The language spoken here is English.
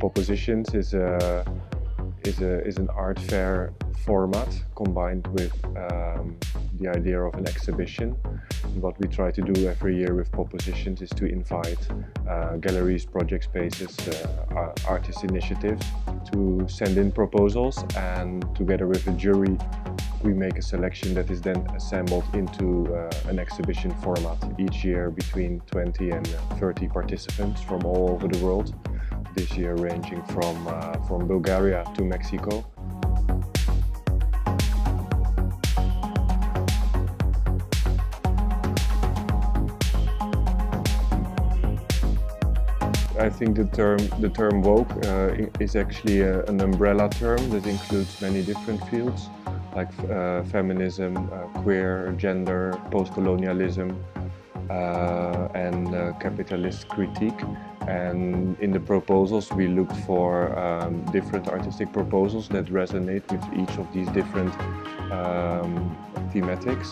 Poppositions is a is a is an art fair format combined with um, the idea of an exhibition. what we try to do every year with Poppositions is to invite uh, galleries, project spaces, uh, artist initiatives to send in proposals and together with a jury we make a selection that is then assembled into uh, an exhibition format each year between 20 and 30 participants from all over the world. This year ranging from, uh, from Bulgaria to Mexico. I think the term the term woke uh, is actually a, an umbrella term that includes many different fields like uh, feminism, uh, queer, gender, post-colonialism, uh, and uh, capitalist critique. And in the proposals, we looked for um, different artistic proposals that resonate with each of these different um, thematics.